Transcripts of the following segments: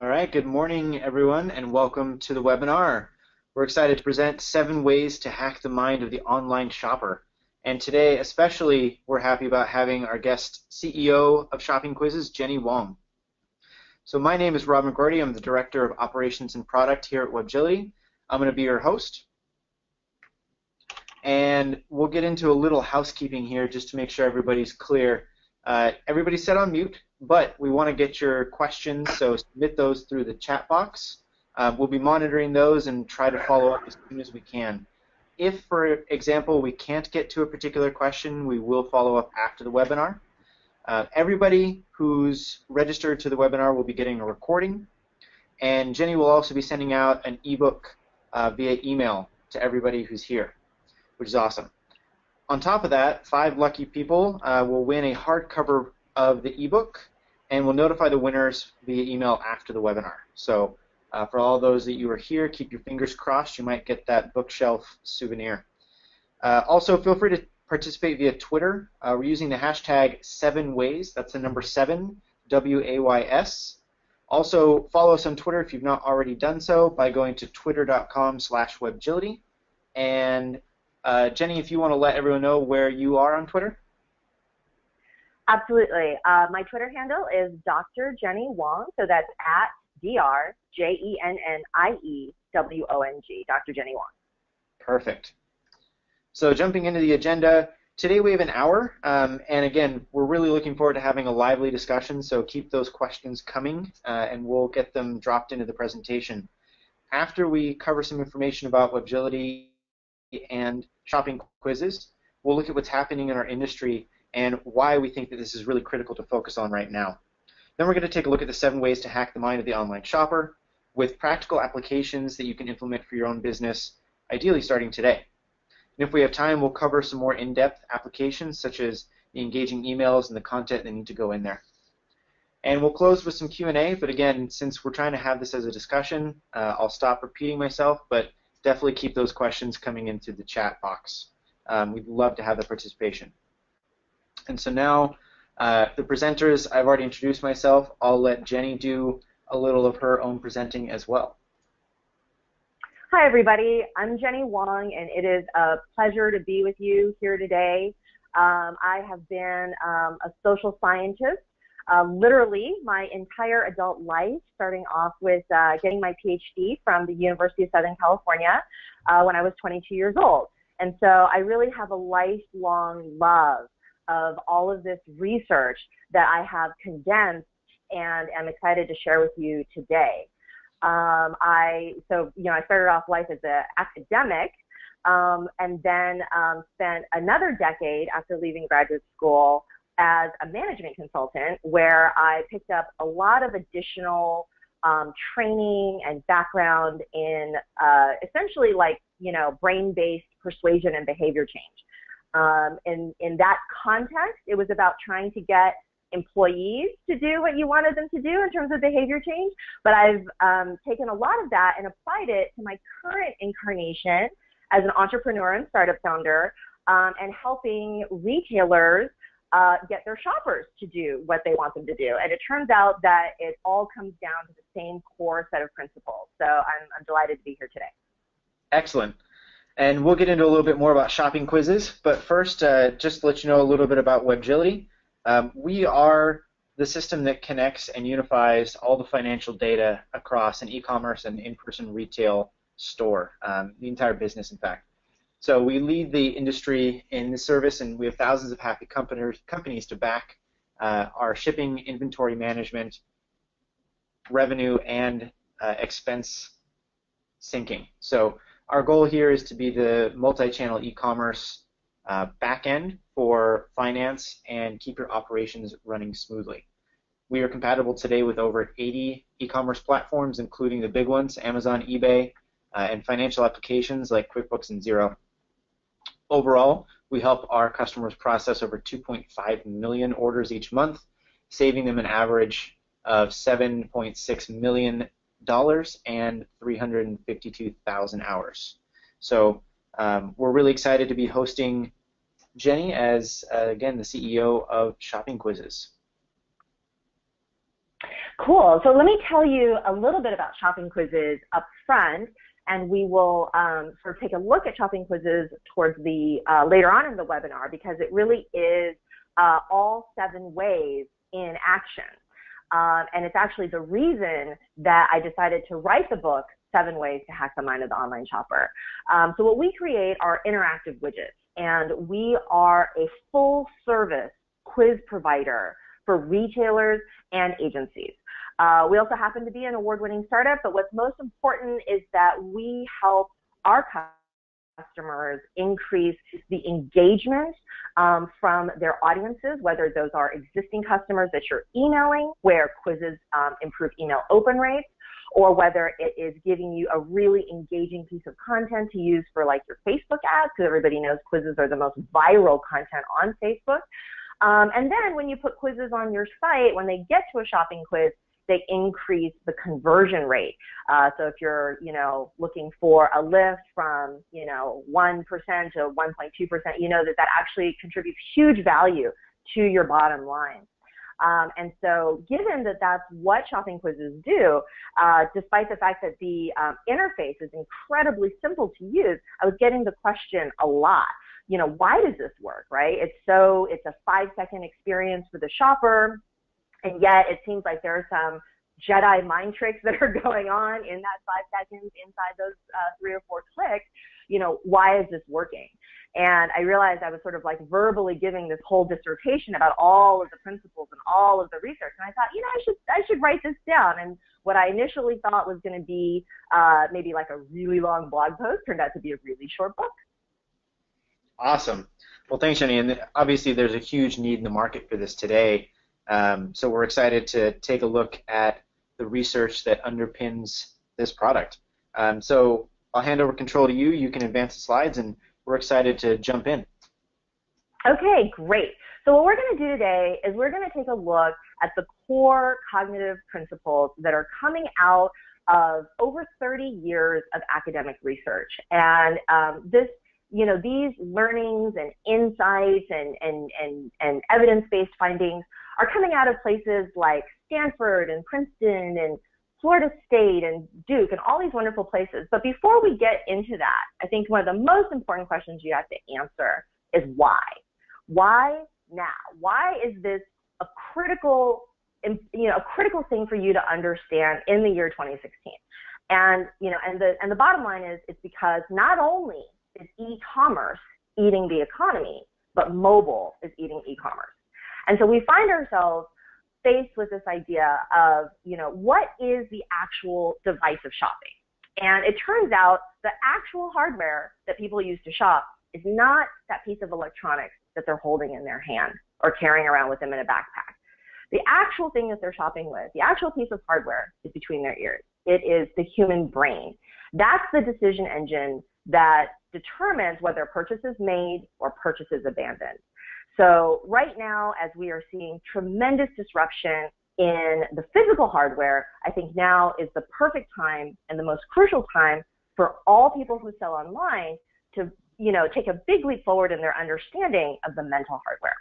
All right, good morning, everyone, and welcome to the webinar. We're excited to present seven ways to hack the mind of the online shopper. And today, especially, we're happy about having our guest CEO of Shopping Quizzes, Jennie Wong. So my name is Rob McGroarty. I'm the Director of Operations and Product here at Webgility. I'm going to be your host. And we'll get into a little housekeeping here just to make sure everybody's clear. Uh, set on mute but we want to get your questions, so submit those through the chat box. Uh, we'll be monitoring those and try to follow up as soon as we can. If, for example, we can't get to a particular question, we will follow up after the webinar. Uh, everybody who's registered to the webinar will be getting a recording, and Jennie will also be sending out an ebook uh, via email to everybody who's here, which is awesome. On top of that, five lucky people uh, will win a hardcover of the ebook, and we'll notify the winners via email after the webinar. So uh, for all those that you are here, keep your fingers crossed. You might get that bookshelf souvenir. Uh, also, feel free to participate via Twitter. Uh, we're using the hashtag seven ways. That's the number seven, W A Y S. Also, follow us on Twitter if you've not already done so by going to twitter.com/webgility. And uh, Jennie, if you want to let everyone know where you are on Twitter. Absolutely. Uh, my Twitter handle is Dr. Jennie Wong, so that's at D-R J-E-N-N-I-E-W-O-N-G, Dr. Jennie Wong. Perfect. So jumping into the agenda, today we have an hour, um, and again, we're really looking forward to having a lively discussion, so keep those questions coming, uh, and we'll get them dropped into the presentation. After we cover some information about Webgility and shopping quizzes, we'll look at what's happening in our industry and why we think that this is really critical to focus on right now. Then we're going to take a look at the seven ways to hack the mind of the online shopper with practical applications that you can implement for your own business, ideally starting today. And if we have time, we'll cover some more in-depth applications such as the engaging emails and the content that need to go in there. And we'll close with some Q&A, but again, since we're trying to have this as a discussion, uh, I'll stop repeating myself, but definitely keep those questions coming into the chat box. Um, we'd love to have the participation. And so now uh, the presenters, I've already introduced myself. I'll let Jennie do a little of her own presenting as well. Hi, everybody. I'm Jennie Wong, and it is a pleasure to be with you here today. Um, I have been um, a social scientist uh, literally my entire adult life, starting off with uh, getting my PhD from the University of Southern California uh, when I was 22 years old. And so I really have a lifelong love of all of this research that I have condensed and am excited to share with you today. Um, I so you know I started off life as an academic, um, and then um, spent another decade after leaving graduate school as a management consultant, where I picked up a lot of additional um, training and background in uh, essentially like you know brain-based persuasion and behavior change. Um, in, that context, it was about trying to get employees to do what you wanted them to do in terms of behavior change. But I've um, taken a lot of that and applied it to my current incarnation as an entrepreneur and startup founder um, and helping retailers uh, get their shoppers to do what they want them to do. And it turns out that it all comes down to the same core set of principles. So I'm, I'm delighted to be here today. Excellent. And we'll get into a little bit more about shopping quizzes. But first, uh, just to let you know a little bit about Webgility. Um, we are the system that connects and unifies all the financial data across an e-commerce and in-person retail store, um, the entire business, in fact. So we lead the industry in this service, and we have thousands of happy companies, to back uh, our shipping, inventory management, revenue, and uh, expense syncing. So our goal here is to be the multi-channel e-commerce uh, backend for finance and keep your operations running smoothly. We are compatible today with over 80 e-commerce platforms, including the big ones, Amazon, eBay, uh, and financial applications like QuickBooks and Xero. Overall, we help our customers process over 2.5 million orders each month, saving them an average of 7.6 million dollars and 352,000 hours. So um, we're really excited to be hosting Jennie as uh, again the CEO of Shopping Quizzes. Cool. So let me tell you a little bit about shopping quizzes up front, and we will um, sort of take a look at shopping quizzes towards the uh, later on in the webinar because it really is uh, all seven ways in action. Um, and it's actually the reason that I decided to write the book, Seven Ways to Hack the Mind of the Online Shopper. Um, so what we create are interactive widgets, and we are a full service quiz provider for retailers and agencies. Uh, we also happen to be an award-winning startup, but what's most important is that we help our customers increase the engagement um, from their audiences, whether those are existing customers that you're emailing, where quizzes um, improve email open rates, or whether it is giving you a really engaging piece of content to use for like your Facebook ads, because everybody knows quizzes are the most viral content on Facebook. Um, and then when you put quizzes on your site, when they get to a shopping quiz, they increase the conversion rate. Uh, so if you're, you know, looking for a lift from, you know, 1% to 1.2%, you know that that actually contributes huge value to your bottom line. Um, and so given that that's what shopping quizzes do, uh, despite the fact that the um, interface is incredibly simple to use, I was getting the question a lot. You know, why does this work, right? It's so, it's a five second experience for the shopper and yet it seems like there are some Jedi mind tricks that are going on in that five seconds inside those uh, three or four clicks. You know, why is this working? And I realized I was sort of like verbally giving this whole dissertation about all of the principles and all of the research. And I thought, you know, I should I should write this down. And what I initially thought was going to be uh, maybe like a really long blog post turned out to be a really short book. Awesome. Well, thanks, Jennie. And obviously, there's a huge need in the market for this today. Um, so we're excited to take a look at the research that underpins this product. Um, so I'll hand over control to you. You can advance the slides, and we're excited to jump in. Okay, great. So what we're going to do today is we're going to take a look at the core cognitive principles that are coming out of over 30 years of academic research. And um, this, you know, these learnings and insights and, and, and, and evidence-based findings are coming out of places like Stanford and Princeton and Florida State and Duke and all these wonderful places. But before we get into that, I think one of the most important questions you have to answer is why. Why now? Why is this a critical, you know, a critical thing for you to understand in the year 2016? And you know, and the and the bottom line is, it's because not only is e-commerce eating the economy, but mobile is eating e-commerce. And so we find ourselves faced with this idea of, you know, what is the actual device of shopping? And it turns out the actual hardware that people use to shop is not that piece of electronics that they're holding in their hand or carrying around with them in a backpack. The actual thing that they're shopping with, the actual piece of hardware is between their ears. It is the human brain. That's the decision engine that determines whether a purchase is made or purchase is abandoned. So right now, as we are seeing tremendous disruption in the physical hardware, I think now is the perfect time and the most crucial time for all people who sell online to, you know, take a big leap forward in their understanding of the mental hardware.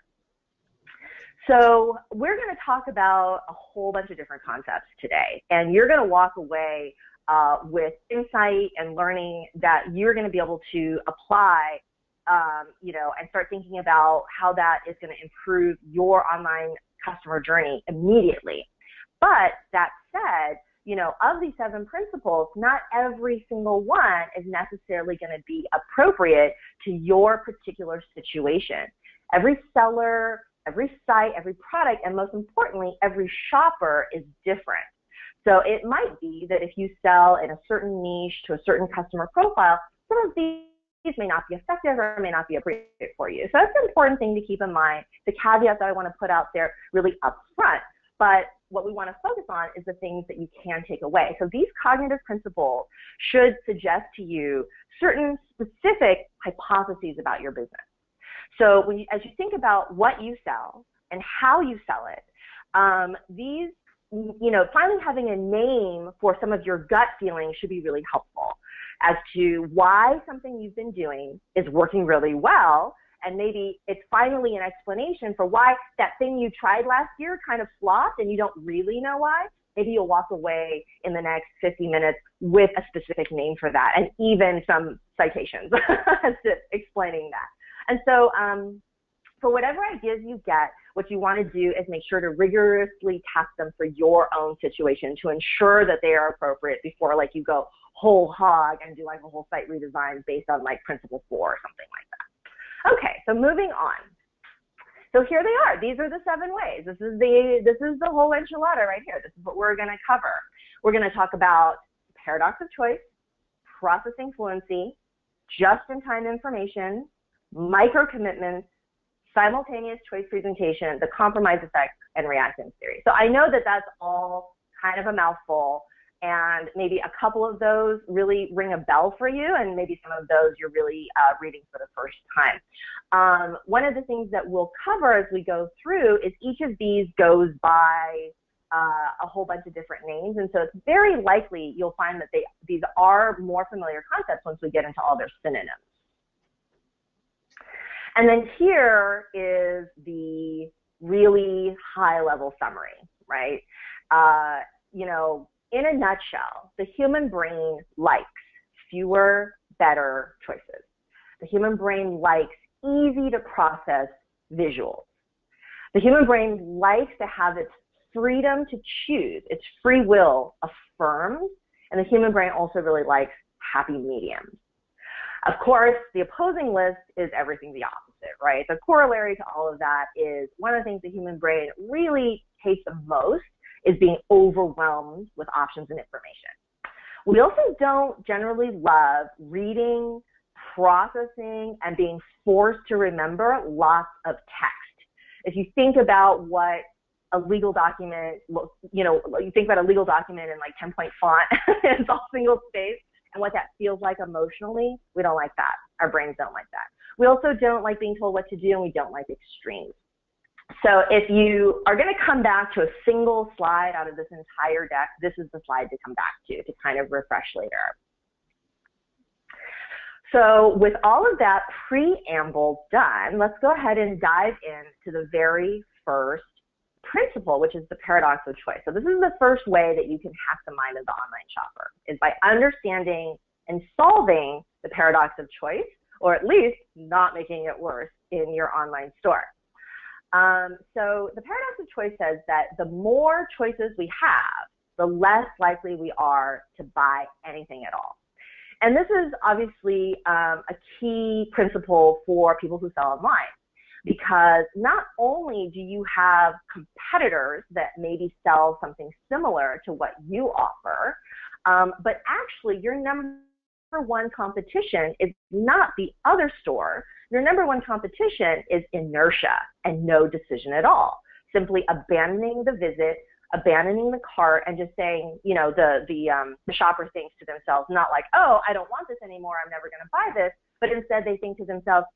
So we're going to talk about a whole bunch of different concepts today, and you're going to walk away uh, with insight and learning that you're going to be able to apply um, you know, and start thinking about how that is going to improve your online customer journey immediately. But that said, you know, of these seven principles, not every single one is necessarily going to be appropriate to your particular situation. Every seller, every site, every product, and most importantly, every shopper is different. So it might be that if you sell in a certain niche to a certain customer profile, some of these may not be effective or may not be appropriate for you. So that's an important thing to keep in mind. The caveat that I want to put out there really upfront. But what we want to focus on is the things that you can take away. So these cognitive principles should suggest to you certain specific hypotheses about your business. So when you, as you think about what you sell and how you sell it, um, these, you know, finally having a name for some of your gut feelings should be really helpful as to why something you've been doing is working really well. And maybe it's finally an explanation for why that thing you tried last year kind of flopped and you don't really know why. maybe you'll walk away in the next 50 minutes with a specific name for that and even some citations to explaining that. And so um, for whatever ideas you get, what you want to do is make sure to rigorously test them for your own situation to ensure that they are appropriate before like you go whole hog and do like a whole site redesign based on like principle four or something like that. Okay, so moving on. So here they are. These are the seven ways. This is the this is the whole enchilada right here. This is what we're going to cover. We're going to talk about paradox of choice, processing fluency, just-in-time information, micro commitments, simultaneous choice presentation, the compromise effect, and reactance theory. So I know that that's all kind of a mouthful, and maybe a couple of those really ring a bell for you, and maybe some of those you're really uh, reading for the first time. Um, one of the things that we'll cover as we go through is each of these goes by uh, a whole bunch of different names, and so it's very likely you'll find that they these are more familiar concepts once we get into all their synonyms. And then here is the really high level summary, right? Uh, you know, in a nutshell, the human brain likes fewer, better choices. The human brain likes easy to process visuals. The human brain likes to have its freedom to choose, its free will affirmed, and the human brain also really likes happy mediums. Of course, the opposing list is everything the opposite, right? The corollary to all of that is one of the things the human brain really hates the most is being overwhelmed with options and information. We also don't generally love reading, processing, and being forced to remember lots of text. If you think about what a legal document, you know, you think about a legal document in like 10 point font, it's all single space and what that feels like emotionally, we don't like that. Our brains don't like that. We also don't like being told what to do and we don't like extremes. So if you are going to come back to a single slide out of this entire deck, this is the slide to come back to to kind of refresh later. So with all of that preamble done, let's go ahead and dive into the very first principle, which is the paradox of choice. So this is the first way that you can hack the mind of the online shopper is by understanding and solving the paradox of choice, or at least not making it worse in your online store. Um, so the paradox of choice says that the more choices we have, the less likely we are to buy anything at all. And this is obviously um, a key principle for people who sell online because not only do you have competitors that maybe sell something similar to what you offer, um, but actually your number one competition is not the other store. Your number one competition is inertia and no decision at all. Simply abandoning the visit, abandoning the cart, and just saying, you know, the the um, the shopper thinks to themselves, not like, oh, I don't want this anymore, I'm never going to buy this, but instead they think to themselves,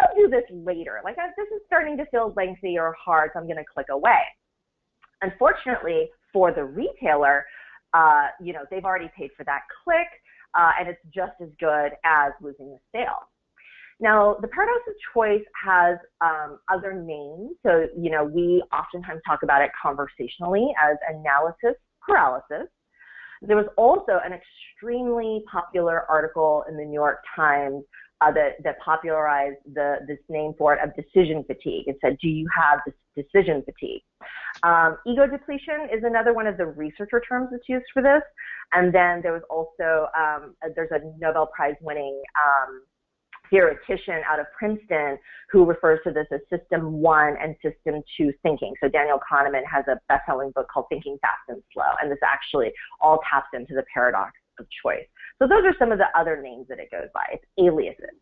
I'll do this later. Like this is starting to feel lengthy or hard, so I'm going to click away. Unfortunately, for the retailer, uh, you know, they've already paid for that click, uh, and it's just as good as losing the sale. Now, the paradox of choice has um, other names. So, you know, we oftentimes talk about it conversationally as analysis paralysis. There was also an extremely popular article in the New York Times uh, that, that popularized the, this name for it of decision fatigue. It said, do you have this decision fatigue? Um, ego depletion is another one of the researcher terms that's used for this. And then there was also, um, there's a Nobel Prize winning um, theoretician out of Princeton who refers to this as system one and system two thinking. So Daniel Kahneman has a best-selling book called Thinking Fast and Slow, and this actually all taps into the paradox of choice. So those are some of the other names that it goes by. It's aliases.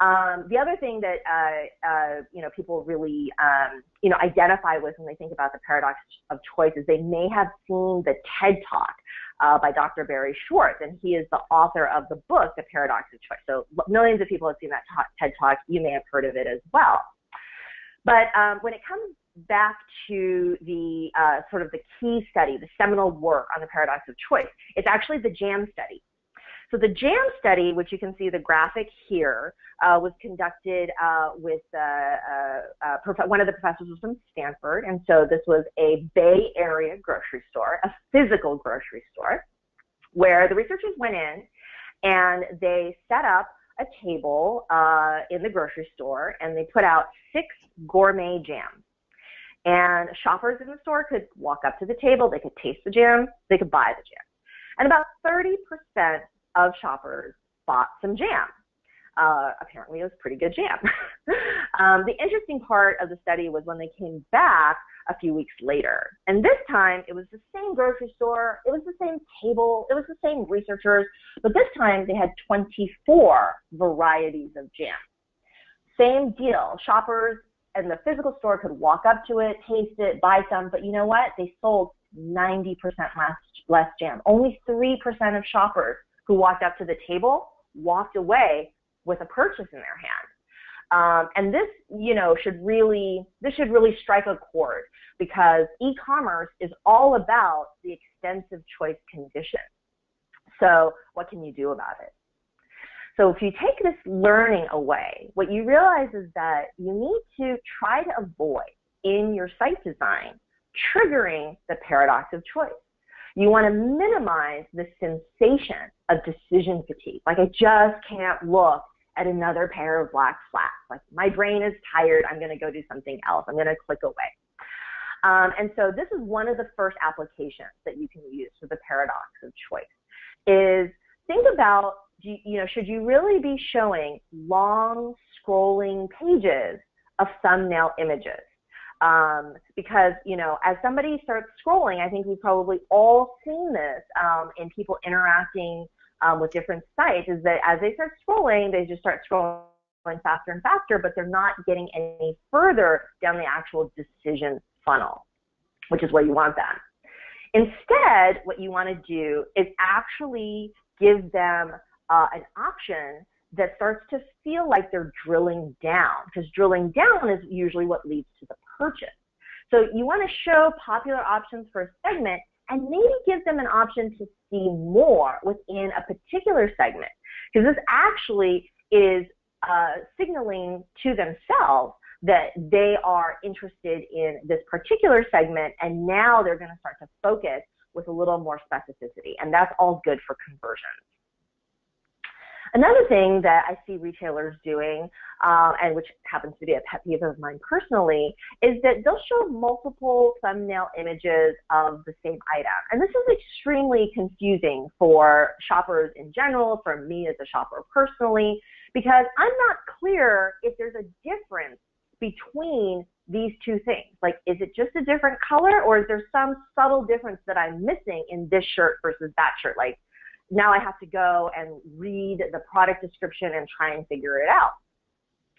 Um, the other thing that uh, uh, you know people really um, you know identify with when they think about the paradox of choice is they may have seen the TED Talk uh, by Dr. Barry Schwartz, and he is the author of the book The Paradox of Choice. So millions of people have seen that TED Talk. You may have heard of it as well. But um, when it comes back to the uh, sort of the key study, the seminal work on the paradox of choice, it's actually the JAM study. So the JAM study, which you can see the graphic here, uh, was conducted uh, with uh, uh, uh one of the professors was from Stanford, and so this was a Bay Area grocery store, a physical grocery store, where the researchers went in and they set up a table uh, in the grocery store and they put out six gourmet jams. And shoppers in the store could walk up to the table, they could taste the jam, they could buy the jam. And about 30% of shoppers bought some jam. Uh, apparently, it was pretty good jam. um, the interesting part of the study was when they came back a few weeks later. And this time, it was the same grocery store, it was the same table, it was the same researchers, but this time they had 24 varieties of jam. Same deal. Shoppers in the physical store could walk up to it, taste it, buy some, but you know what? They sold 90% less, less jam. Only 3% of shoppers who walked up to the table walked away with a purchase in their hand. Um, and this, you know, should really, this should really strike a chord because e-commerce is all about the extensive choice condition. So what can you do about it? So if you take this learning away, what you realize is that you need to try to avoid in your site design triggering the paradox of choice. You want to minimize the sensation of decision fatigue. Like I just can't look at another pair of black flats. Like my brain is tired. I'm going to go do something else. I'm going to click away. Um, and so this is one of the first applications that you can use for the paradox of choice is think about, you, you know, should you really be showing long scrolling pages of thumbnail images? Um, because, you know, as somebody starts scrolling, I think we've probably all seen this um, in people interacting um, with different sites is that as they start scrolling, they just start scrolling faster and faster, but they're not getting any further down the actual decision funnel, which is where you want them. Instead, what you want to do is actually give them uh, an option that starts to feel like they're drilling down, because drilling down is usually what leads to the purchase. So you want to show popular options for a segment and maybe give them an option to see more within a particular segment. Because this actually is uh, signaling to themselves that they are interested in this particular segment and now they're going to start to focus with a little more specificity. And that's all good for conversions. Another thing that I see retailers doing, um, and which happens to be a pet peeve of mine personally, is that they'll show multiple thumbnail images of the same item. And this is extremely confusing for shoppers in general, for me as a shopper personally, because I'm not clear if there's a difference between these two things. Like, is it just a different color, or is there some subtle difference that I'm missing in this shirt versus that shirt? Like, now I have to go and read the product description and try and figure it out.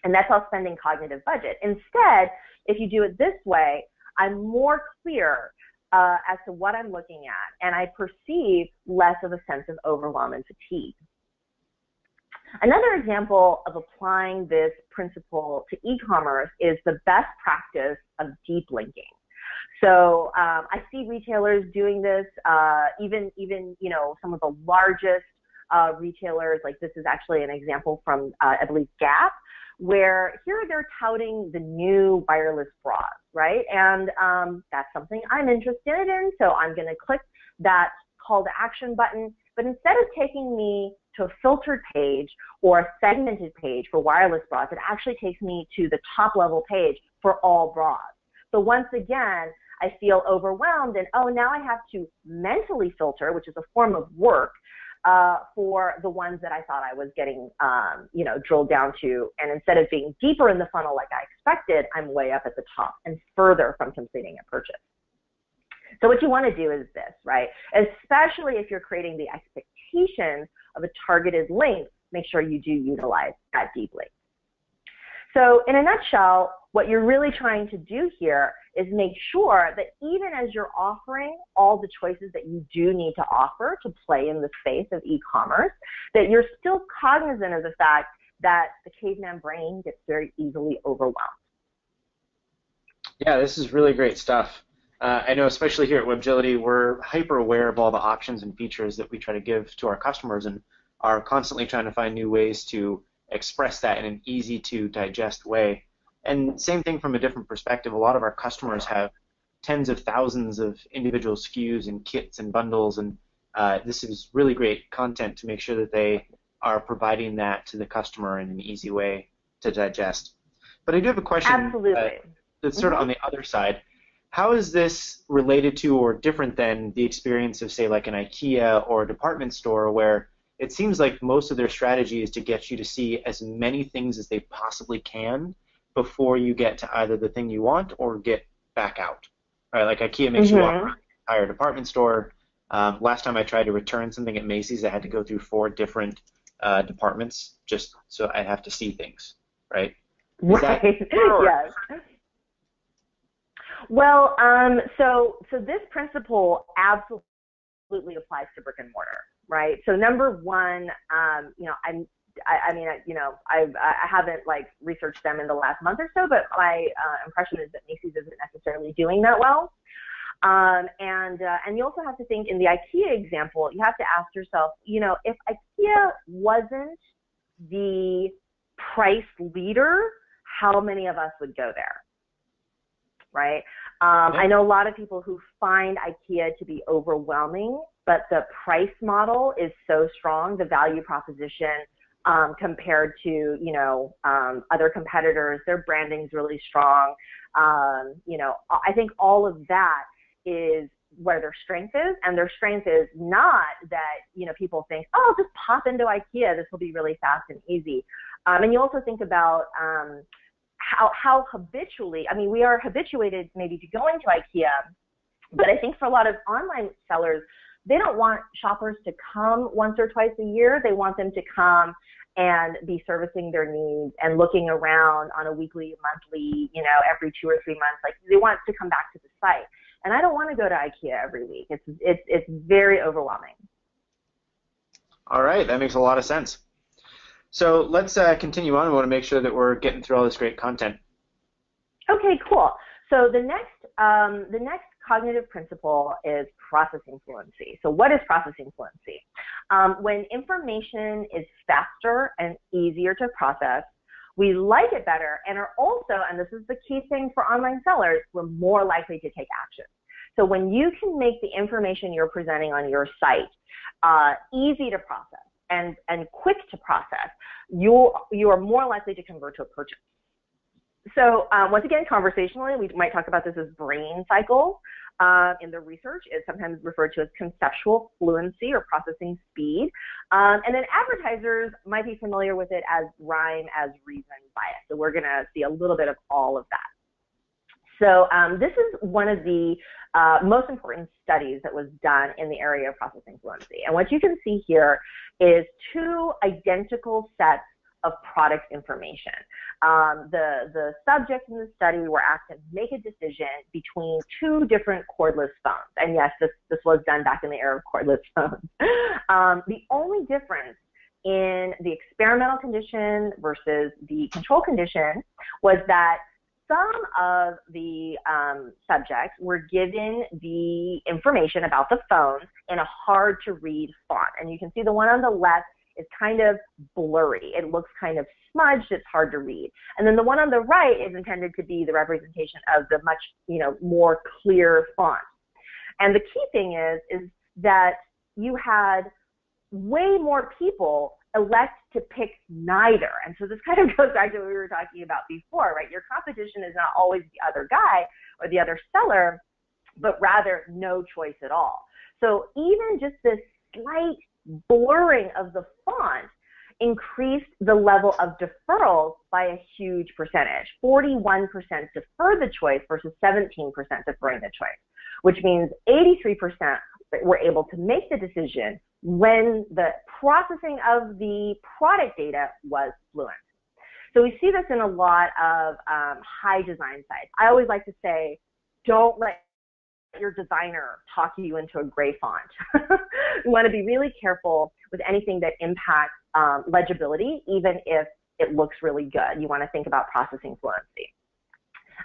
And that's all spending cognitive budget. Instead, if you do it this way, I'm more clear uh, as to what I'm looking at, and I perceive less of a sense of overwhelm and fatigue. Another example of applying this principle to e-commerce is the best practice of deep linking. So um, I see retailers doing this, uh, even even you know some of the largest uh, retailers. Like this is actually an example from uh, I believe Gap, where here they're touting the new wireless bras, right? And um, that's something I'm interested in, so I'm going to click that call to action button. But instead of taking me to a filtered page or a segmented page for wireless bras, it actually takes me to the top level page for all bras. So once again, I feel overwhelmed and oh, now I have to mentally filter, which is a form of work, uh, for the ones that I thought I was getting, um, you know, drilled down to. And instead of being deeper in the funnel like I expected, I'm way up at the top and further from completing a purchase. So what you want to do is this, right? Especially if you're creating the expectations of a targeted link, make sure you do utilize that deep link. So in a nutshell, what you're really trying to do here is make sure that even as you're offering all the choices that you do need to offer to play in the space of e-commerce, that you're still cognizant of the fact that the caveman brain gets very easily overwhelmed. Yeah, this is really great stuff. Uh, I know, especially here at WebGility, we're hyper aware of all the options and features that we try to give to our customers, and are constantly trying to find new ways to express that in an easy to digest way. And same thing from a different perspective. A lot of our customers have tens of thousands of individual SKUs and kits and bundles, and uh, this is really great content to make sure that they are providing that to the customer in an easy way to digest. But I do have a question. Absolutely. Uh, that's sort of mm-hmm. on the other side. How is this related to or different than the experience of, say, like an IKEA or a department store where it seems like most of their strategy is to get you to see as many things as they possibly can before you get to either the thing you want or get back out. Right? Like IKEA makes mm-hmm. you walk around the entire department store. Um, last time I tried to return something at Macy's, I had to go through four different uh, departments just so I have to see things. Right? Is right. yes. Well, um, so so this principle absolutely applies to brick and mortar right? So number one, um, you know, I'm, I, I mean, I, you know, I've, I haven't like researched them in the last month or so, but my uh, impression is that Macy's isn't necessarily doing that well. Um, and uh, and you also have to think in the IKEA example, you have to ask yourself, you know, if IKEA wasn't the price leader, how many of us would go there? Right? Um, I know a lot of people who find IKEA to be overwhelming but the price model is so strong, the value proposition um, compared to you know um, other competitors, their branding is really strong. Um, you know, I think all of that is where their strength is, and their strength is not that you know people think, oh, just pop into IKEA, this will be really fast and easy. Um, and you also think about um, how how habitually, I mean, we are habituated maybe to going to IKEA, but I think for a lot of online sellers, they don't want shoppers to come once or twice a year. They want them to come and be servicing their needs and looking around on a weekly, monthly, you know, every two or three months. Like they want to come back to the site. And I don't want to go to IKEA every week. It's it's it's very overwhelming. All right, that makes a lot of sense. So let's uh, continue on. We want to make sure that we're getting through all this great content. Okay, cool. So the next um, the next cognitive principle is processing fluency. So what is processing fluency? Um, when information is faster and easier to process, we like it better and are also, and this is the key thing for online sellers, we're more likely to take action. So when you can make the information you're presenting on your site uh, easy to process and, and quick to process, you you are more likely to convert to a purchase. So um, once again, conversationally, we might talk about this as brain cycle uh, in the research it's sometimes referred to as conceptual fluency or processing speed. Um, and then advertisers might be familiar with it as rhyme as reason bias. So we're going to see a little bit of all of that. So um, this is one of the uh, most important studies that was done in the area of processing fluency. And what you can see here is two identical sets of product information. Um, the, the subjects in the study were asked to make a decision between two different cordless phones. And yes, this, this was done back in the era of cordless phones. Um, the only difference in the experimental condition versus the control condition was that some of the um, subjects were given the information about the phones in a hard to read font. And you can see the one on the left is kind of blurry. It looks kind of smudged. It's hard to read. And then the one on the right is intended to be the representation of the much, you know, more clear font. And the key thing is, is that you had way more people elect to pick neither. And so this kind of goes back to what we were talking about before, right? Your competition is not always the other guy or the other seller, but rather no choice at all. So even just this slight blurring of the font increased the level of deferrals by a huge percentage. 41% defer the choice versus 17% deferring the choice, which means 83% were able to make the decision when the processing of the product data was fluent. So we see this in a lot of um, high design sites. I always like to say, don't let your designer talk you into a gray font. you want to be really careful with anything that impacts um, legibility, even if it looks really good. You want to think about processing fluency.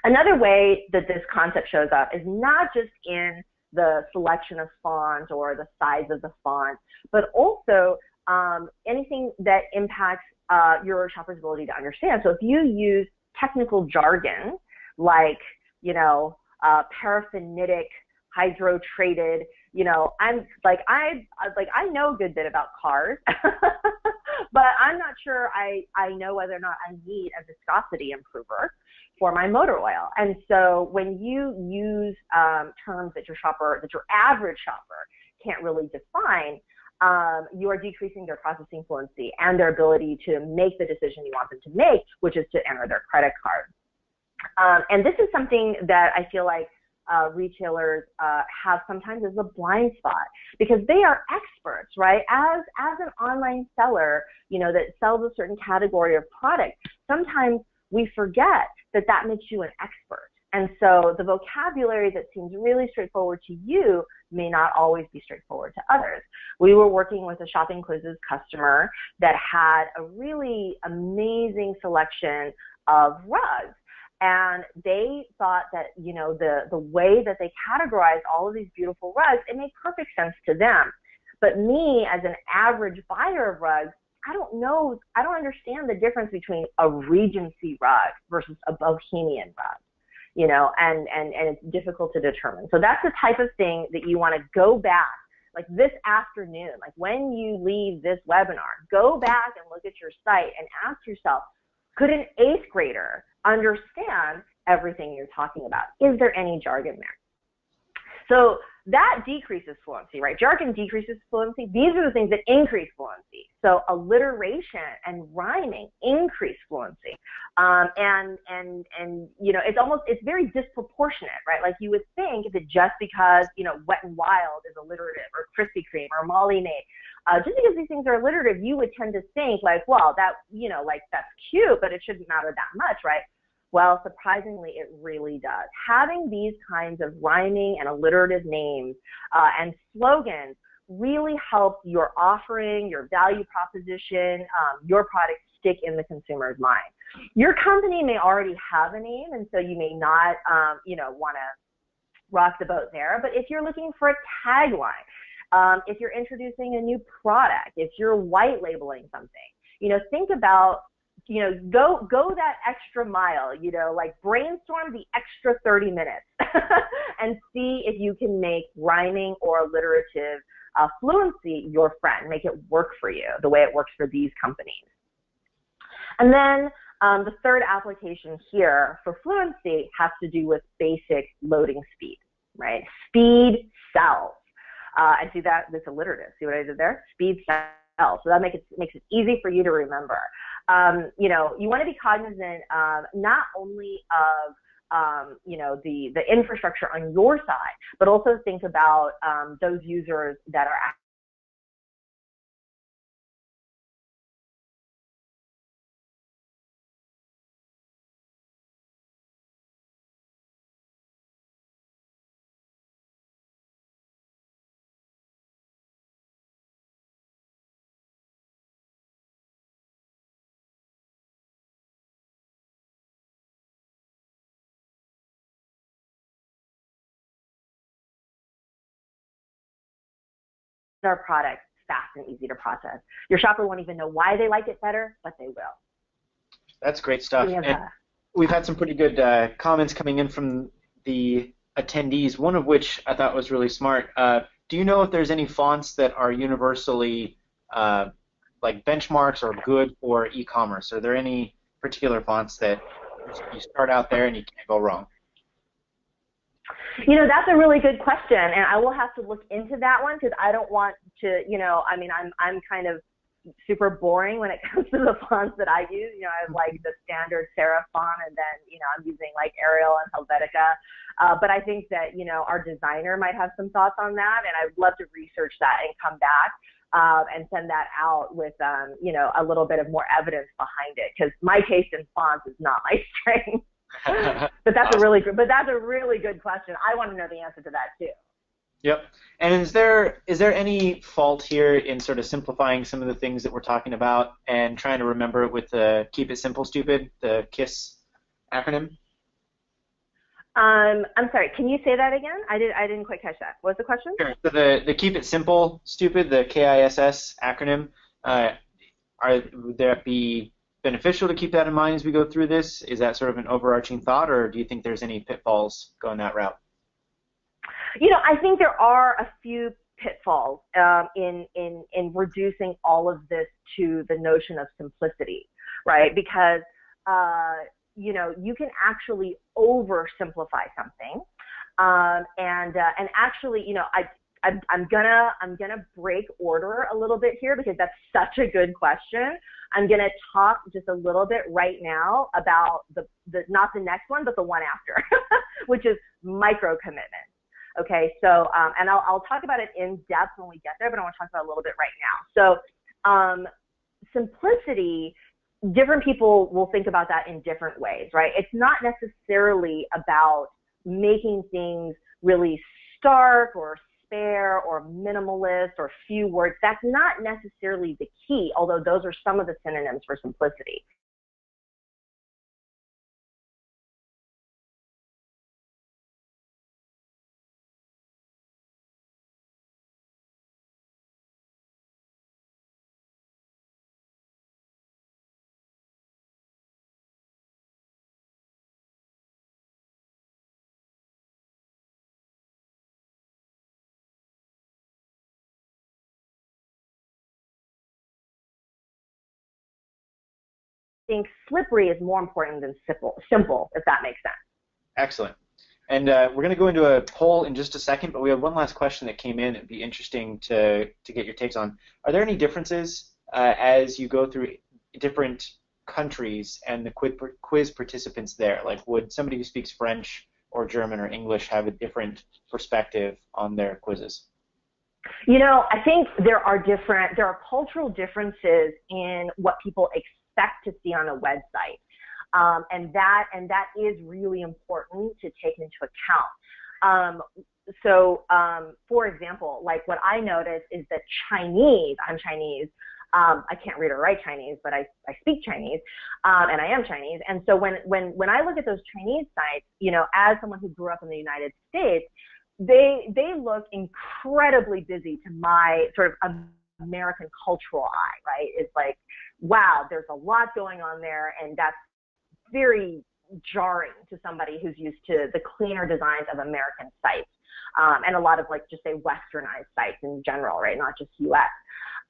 Another way that this concept shows up is not just in the selection of font or the size of the font, but also um, anything that impacts uh, your shopper's ability to understand. So if you use technical jargon like, you know, uh, paraffinitic, hydrotreated, you know, I'm like I like I know a good bit about cars, but I'm not sure I I know whether or not I need a viscosity improver for my motor oil. And so when you use um, terms that your shopper, that your average shopper can't really define, um, you are decreasing their processing fluency and their ability to make the decision you want them to make, which is to enter their credit card. Um, and this is something that I feel like uh, retailers uh, have sometimes as a blind spot because they are experts, right? As as an online seller, you know that sells a certain category of product, sometimes we forget that that makes you an expert. And so the vocabulary that seems really straightforward to you may not always be straightforward to others. We were working with a shopping quizzes customer that had a really amazing selection of rugs. And they thought that, you know, the, the way that they categorized all of these beautiful rugs, it made perfect sense to them. But me, as an average buyer of rugs, I don't know, I don't understand the difference between a Regency rug versus a Bohemian rug you know, and, and, and it's difficult to determine. So that's the type of thing that you want to go back, like this afternoon, like when you leave this webinar, go back and look at your site and ask yourself, could an eighth grader understand everything you're talking about? Is there any jargon there? So that decreases fluency, right? Jargon decreases fluency. These are the things that increase fluency. So alliteration and rhyming increase fluency. Um, and, and, and, you know, it's almost, it's very disproportionate, right? Like you would think that just because, you know, wet and wild is alliterative or Krispy Kreme or Molly Maid, uh, just because these things are alliterative, you would tend to think like, well, that, you know, like that's cute, but it shouldn't matter that much, right? Well, surprisingly, it really does. Having these kinds of rhyming and alliterative names uh, and slogans really helps your offering, your value proposition, um, your product stick in the consumer's mind. Your company may already have a name, and so you may not, um, you know, want to rock the boat there. But if you're looking for a tagline, um, if you're introducing a new product, if you're white labeling something, you know, think about you know, go go that extra mile, you know, like brainstorm the extra 30 minutes and see if you can make rhyming or alliterative uh, fluency your friend, make it work for you the way it works for these companies. And then um, the third application here for fluency has to do with basic loading speed, right? Speed sells. Uh, and see that, that's alliterative. See what I did there? Speed sells. So that makes it, makes it easy for you to remember um, you know, you want to be cognizant of not only of um, you know the the infrastructure on your side, but also think about um, those users that are our product fast and easy to process. Your shopper won't even know why they like it better, but they will. That's great stuff. We and we've had some pretty good uh, comments coming in from the attendees, one of which I thought was really smart. Uh, do you know if there's any fonts that are universally uh, like benchmarks or good for e-commerce? Are there any particular fonts that you start out there and you can't go wrong? You know, that's a really good question, and I will have to look into that one because I don't want to. You know, I mean, I'm I'm kind of super boring when it comes to the fonts that I use. You know, I have like the standard serif font, and then you know I'm using like Arial and Helvetica. Uh, but I think that you know our designer might have some thoughts on that, and I'd love to research that and come back. Uh, and send that out with, um, you know, a little bit of more evidence behind it, because my taste in fonts is not my strength. but that's awesome. a really good. But that's a really good question. I want to know the answer to that too. Yep. And is there is there any fault here in sort of simplifying some of the things that we're talking about and trying to remember it with the Keep It Simple Stupid, the KISS acronym? Um, I'm sorry. Can you say that again? I did. I didn't quite catch that. What's the question? Sure. So the the Keep It Simple Stupid, the KISS acronym. Uh, are would that be beneficial to keep that in mind as we go through this? Is that sort of an overarching thought, or do you think there's any pitfalls going that route? You know, I think there are a few pitfalls um, in in in reducing all of this to the notion of simplicity, right? Because uh, you know you can actually oversimplify something, um, and uh, and actually, you know, I I'm, I'm gonna I'm gonna break order a little bit here because that's such a good question. I'm gonna talk just a little bit right now about the, the not the next one, but the one after, which is micro commitment. Okay, so um, and I'll, I'll talk about it in depth when we get there, but I want to talk about it a little bit right now. So um, simplicity, different people will think about that in different ways, right? It's not necessarily about making things really stark or or minimalist or few words. That's not necessarily the key, although those are some of the synonyms for simplicity. Think slippery is more important than simple, simple if that makes sense. Excellent. And uh, we're going to go into a poll in just a second, but we have one last question that came in. It'd be interesting to, to get your takes on. Are there any differences uh, as you go through different countries and the quiz participants there? Like, would somebody who speaks French or German or English have a different perspective on their quizzes? You know, I think there are different, there are cultural differences in what people expect expect to see on a website. Um, and that and that is really important to take into account. Um, so, um, for example, like what I noticed is that Chinese, I'm Chinese, um, I can't read or write Chinese, but I, I speak Chinese, um, and I am Chinese. And so when, when, when I look at those Chinese sites, you know, as someone who grew up in the United States, they, they look incredibly busy to my sort of American cultural eye, right? It's like, wow, there's a lot going on there, and that's very jarring to somebody who's used to the cleaner designs of American sites. Um, and a lot of like just say westernized sites in general, right? Not just US.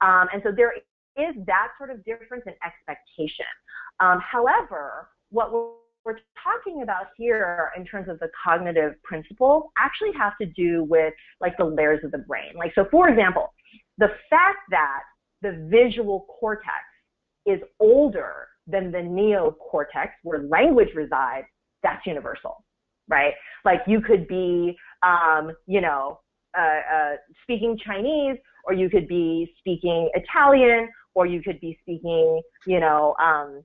Um, and so there is that sort of difference in expectation. Um, however, what we're, we're talking about here in terms of the cognitive principle actually has to do with like the layers of the brain. Like, so for example, the fact that the visual cortex is older than the neocortex where language resides, that's universal, right? Like you could be, um, you know, uh, uh, speaking Chinese, or you could be speaking Italian, or you could be speaking, you know, um,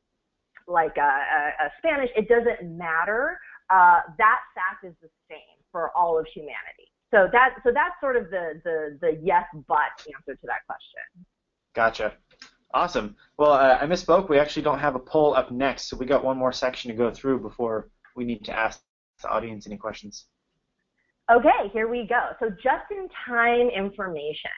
like a, a, a Spanish. It doesn't matter. Uh, that fact is the same for all of humanity. So that so that's sort of the the the yes but answer to that question. Gotcha. Awesome. Well, uh, I misspoke. We actually don't have a poll up next, so we got one more section to go through before we need to ask the audience any questions. Okay, here we go. So just-in-time information.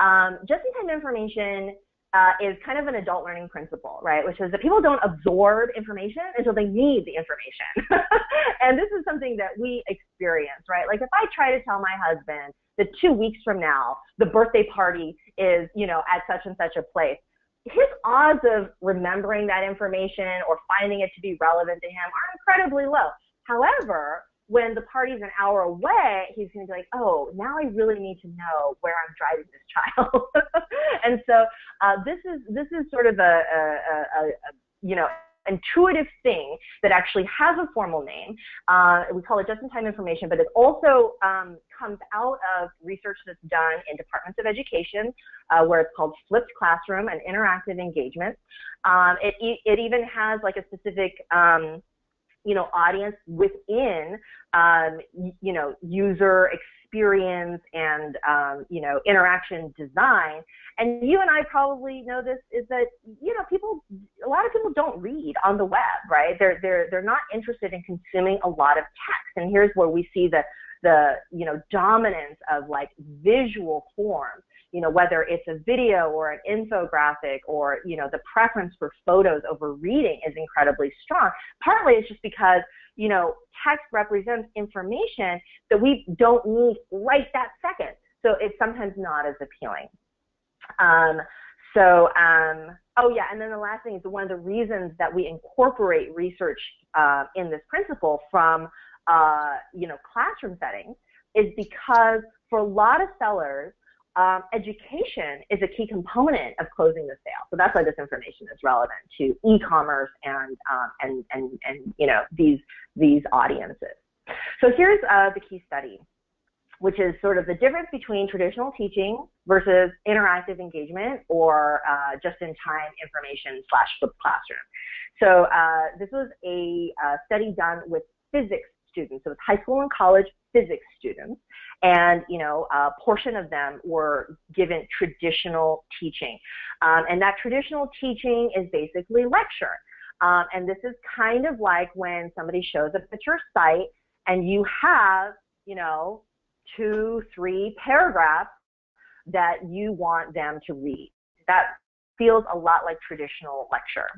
Um, just-in-time information uh, is kind of an adult learning principle, right? Which is that people don't absorb information until they need the information. and this is something that we experience, right? Like if I try to tell my husband that two weeks from now, the birthday party is, you know, at such and such a place, his odds of remembering that information or finding it to be relevant to him are incredibly low. However, when the party's an hour away, he's going to be like, oh, now I really need to know where I'm driving this child. and so uh, this is this is sort of a, a, a, a you know intuitive thing that actually has a formal name. Uh, we call it just-in-time information, but it also um, comes out of research that's done in departments of education, uh, where it's called flipped classroom and interactive engagement. Um, it, it even has like a specific um, you know, audience within, um, you know, user experience and, um, you know, interaction design. And you and I probably know this is that, you know, people, a lot of people don't read on the web, right? They're, they're, they're not interested in consuming a lot of text. And here's where we see the, the, you know, dominance of like visual forms you know, whether it's a video or an infographic or, you know, the preference for photos over reading is incredibly strong. Partly it's just because, you know, text represents information that we don't need right that second. So it's sometimes not as appealing. Um, so, um, oh yeah, and then the last thing is one of the reasons that we incorporate research uh, in this principle from, uh, you know, classroom settings is because for a lot of sellers, um, education is a key component of closing the sale. So that's why this information is relevant to e-commerce and um, and and and you know these these audiences. So here's uh, the key study which is sort of the difference between traditional teaching versus interactive engagement or uh, just-in-time information slash flipped classroom. So uh, this was a uh, study done with physics students, so it's high school and college physics students, and you know a portion of them were given traditional teaching, um, and that traditional teaching is basically lecture. Um, and this is kind of like when somebody shows up at your site and you have, you know, two, three paragraphs that you want them to read. That feels a lot like traditional lecture.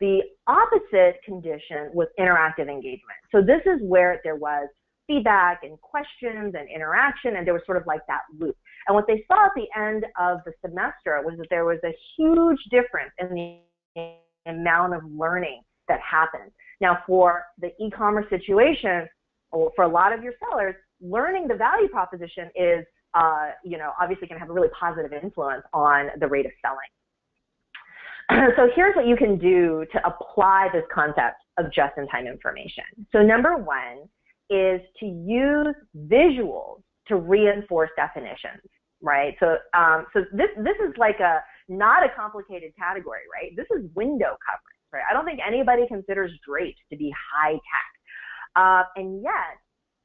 The opposite condition was interactive engagement. So this is where there was feedback and questions and interaction, and there was sort of like that loop. And what they saw at the end of the semester was that there was a huge difference in the amount of learning that happened. Now, for the e-commerce situation, or for a lot of your sellers, learning the value proposition is, uh, you know, obviously going to have a really positive influence on the rate of selling. so here's what you can do to apply this concept of just-in-time information. So number one is to use visuals to reinforce definitions, right? So, um, so this this is like a not a complicated category, right? This is window coverings, right? I don't think anybody considers drapes to be high tech, uh, and yet,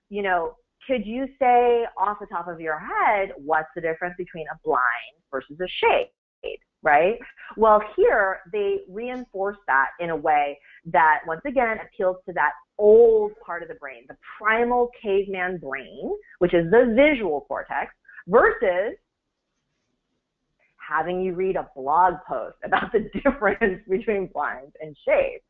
you know, could you say off the top of your head what's the difference between a blind versus a shade, right? Well, here they reinforce that in a way that once again appeals to that old part of the brain, the primal caveman brain, which is the visual cortex, versus having you read a blog post about the difference between blinds and shades.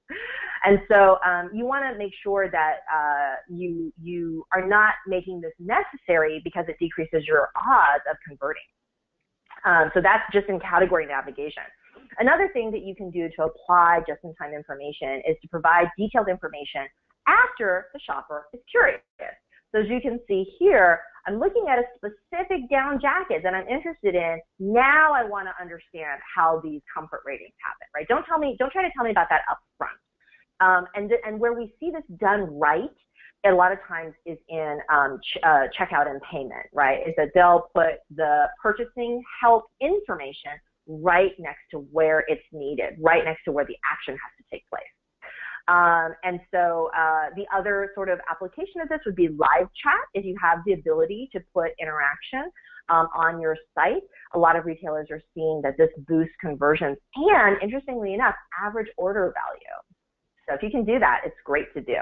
And so um, you want to make sure that uh, you you are not making this necessary because it decreases your odds of converting. Um, so that's just in category navigation. Another thing that you can do to apply just-in-time information is to provide detailed information after the shopper is curious. So as you can see here, I'm looking at a specific down jacket that I'm interested in. Now I want to understand how these comfort ratings happen, right? Don't tell me, don't try to tell me about that up front. Um, and, and where we see this done right, a lot of times is in um, ch- uh, checkout and payment, right? Is that they'll put the purchasing help information right next to where it's needed, right next to where the action has to take place. Um, and so uh, the other sort of application of this would be live chat. If you have the ability to put interaction um, on your site, a lot of retailers are seeing that this boosts conversions and, interestingly enough, average order value. So if you can do that, it's great to do.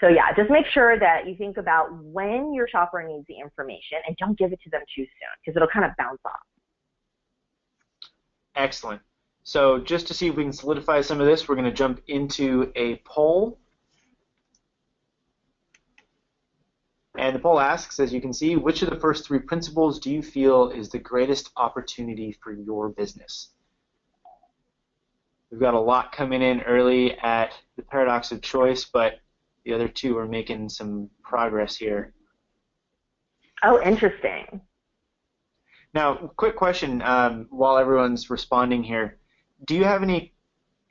So yeah, just make sure that you think about when your shopper needs the information and don't give it to them too soon because it'll kind of bounce off. Excellent. So just to see if we can solidify some of this, we're going to jump into a poll. And the poll asks, as you can see, which of the first three principles do you feel is the greatest opportunity for your business? We've got a lot coming in early at the paradox of choice, but the other two are making some progress here. Oh, interesting. Now, quick question um, while everyone's responding here do you have any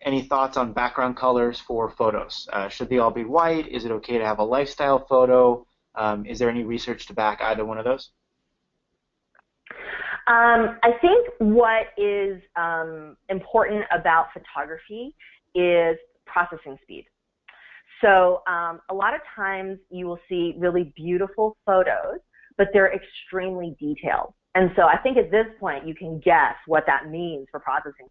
any thoughts on background colors for photos? Uh, should they all be white? Is it okay to have a lifestyle photo? Um, is there any research to back either one of those? Um, I think what is um, important about photography is processing speed. So um, a lot of times you will see really beautiful photos, but they're extremely detailed. And so I think at this point you can guess what that means for processing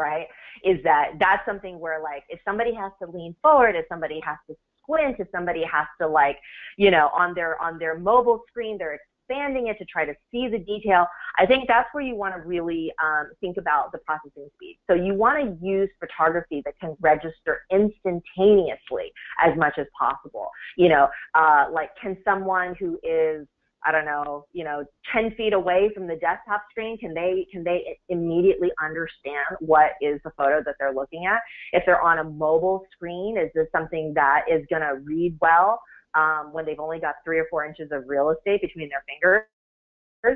right? Is that that's something where like if somebody has to lean forward, if somebody has to squint, if somebody has to like, you know, on their on their mobile screen, they're expanding it to try to see the detail. I think that's where you want to really um, think about the processing speed. So you want to use photography that can register instantaneously as much as possible. You know, uh, like can someone who is I don't know, you know, 10 feet away from the desktop screen, can they, can they immediately understand what is the photo that they're looking at? If they're on a mobile screen, is this something that is going to read well um, when they've only got three or four inches of real estate between their fingers?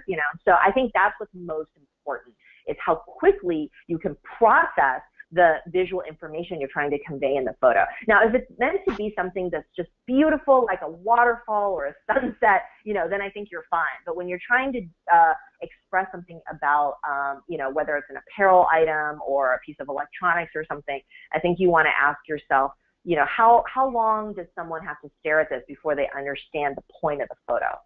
You know, so I think that's what's most important is how quickly you can process the visual information you're trying to convey in the photo. Now, if it's meant to be something that's just beautiful, like a waterfall or a sunset, you know, then I think you're fine. But when you're trying to uh, express something about, um, you know, whether it's an apparel item or a piece of electronics or something, I think you want to ask yourself, you know, how how long does someone have to stare at this before they understand the point of the photo?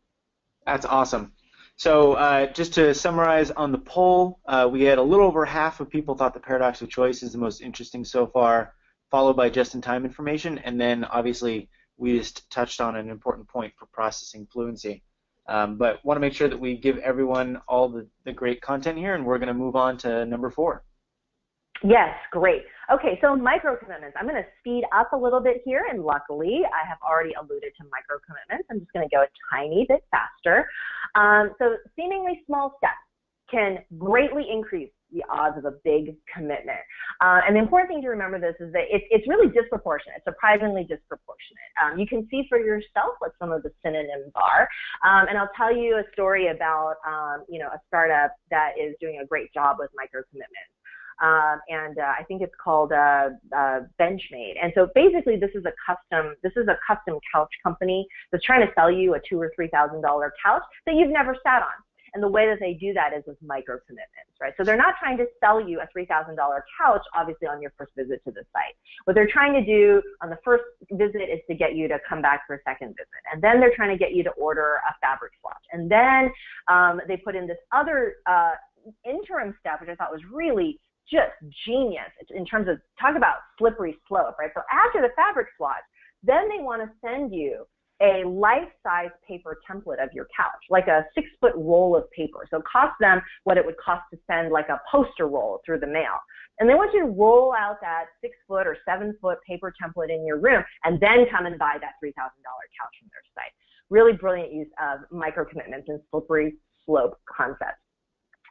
That's awesome. So uh, just to summarize on the poll, uh, we had a little over half of people thought the paradox of choice is the most interesting so far, followed by just-in-time information, and then obviously we just touched on an important point for processing fluency. Um, but want to make sure that we give everyone all the, the great content here, and we're going to move on to number four. Yes, great. Okay, so micro commitments. I'm going to speed up a little bit here, and luckily I have already alluded to micro commitments. I'm just going to go a tiny bit faster. Um, so seemingly small steps can greatly increase the odds of a big commitment. Uh, and the important thing to remember this is that it's, it's really disproportionate, surprisingly disproportionate. Um, you can see for yourself what some of the synonyms are. Um, and I'll tell you a story about, um, you know, a startup that is doing a great job with micro commitments um, and uh, I think it's called uh, uh, Benchmade. And so basically, this is a custom this is a custom couch company that's trying to sell you a two or three thousand dollar couch that you've never sat on. And the way that they do that is with micro commitments, right? So they're not trying to sell you a $3,000 couch, obviously, on your first visit to the site. What they're trying to do on the first visit is to get you to come back for a second visit. And then they're trying to get you to order a fabric swatch. And then um, they put in this other uh, interim step, which I thought was really just genius in terms of talk about slippery slope, right? So after the fabric swatch, then they want to send you a life-size paper template of your couch, like a six-foot roll of paper. So it costs them what it would cost to send like a poster roll through the mail. And they want you to roll out that six-foot or seven-foot paper template in your room, and then come and buy that $3,000 couch from their site. Really brilliant use of micro commitments and slippery slope concepts.